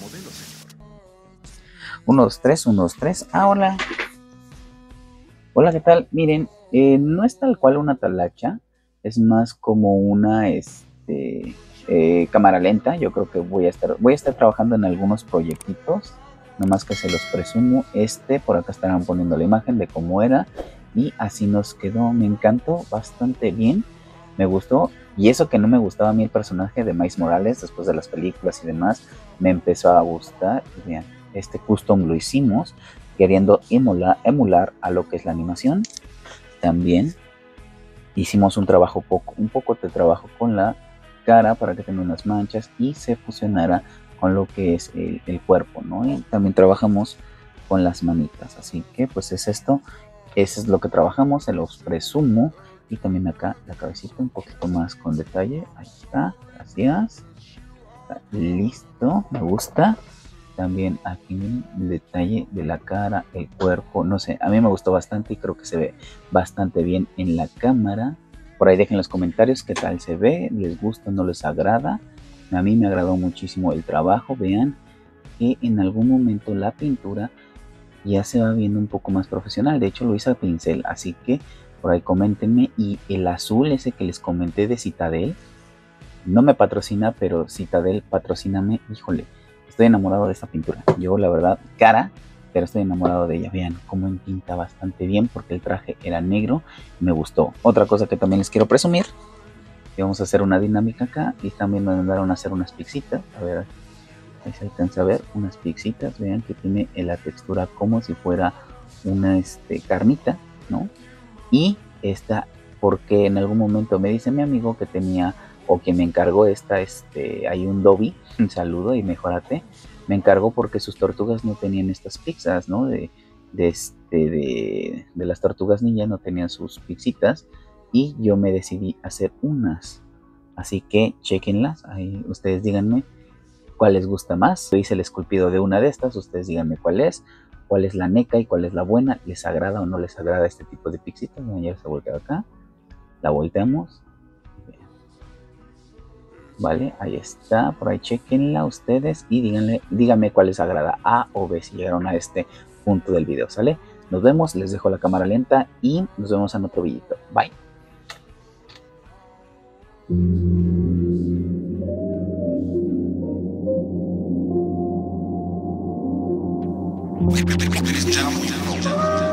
modelo, señor. Unos tres, unos tres. Ah, hola. Hola, ¿qué tal? Miren, eh, no es tal cual una talacha. Es más como una este, eh, cámara lenta. Yo creo que voy a estar. Voy a estar trabajando en algunos proyectitos. Nomás que se los presumo. Este, por acá estarán poniendo la imagen de cómo era. Y así nos quedó. Me encantó bastante bien me gustó. Y eso que no me gustaba a mí el personaje de Miles Morales después de las películas y demás, me empezó a gustar. Vean, este custom lo hicimos queriendo emular, emular a lo que es la animación. También hicimos un trabajo poco, un poco de trabajo con la cara para que tenga unas manchas y se fusionara con lo que es el, el, cuerpo, ¿no? Y también trabajamos con las manitas, así que pues es esto, eso es lo que trabajamos, se los presumo y también acá la cabecita un poquito más con detalle, ahí está, gracias, listo, me gusta, también aquí el detalle de la cara, el cuerpo, no sé, a mí me gustó bastante y creo que se ve bastante bien en la cámara. Por ahí dejen los comentarios qué tal se ve, les gusta, no les agrada. A mí me agradó muchísimo el trabajo, vean que en algún momento la pintura ya se va viendo un poco más profesional. De hecho lo hice a pincel, así que por ahí coméntenme. Y el azul ese que les comenté de Citadel, no me patrocina, pero Citadel patrocíname, híjole Estoy enamorado de esta pintura. Yo, la verdad, cara, pero estoy enamorado de ella. Vean cómo pinta bastante bien porque el traje era negro me gustó. Otra cosa que también les quiero presumir. Que vamos a hacer una dinámica acá y también me mandaron a hacer unas pixitas. A ver, ahí se alcanza a ver unas pixitas. Vean que tiene la textura como si fuera una este, carnita, ¿no? Y esta, porque en algún momento me dice mi amigo que tenía o quien me encargó esta, este, hay un Dobby, un saludo y mejorate, me encargó porque sus tortugas no tenían estas pizzas, ¿no? De, de, este, de, de las tortugas niñas no tenían sus pixitas y yo me decidí hacer unas. Así que chequenlas, ahí ustedes díganme cuál les gusta más. Yo hice el esculpido de una de estas, ustedes díganme cuál es, cuál es la neca y cuál es la buena, les agrada o no les agrada este tipo de pixitas. ya se voltea acá, la volteamos ¿vale? Ahí está, por ahí chequenla ustedes y díganle, díganme cuál les agrada A o B si llegaron a este punto del video, ¿sale? Nos vemos, les dejo la cámara lenta y nos vemos en otro videito. Bye. Ciao.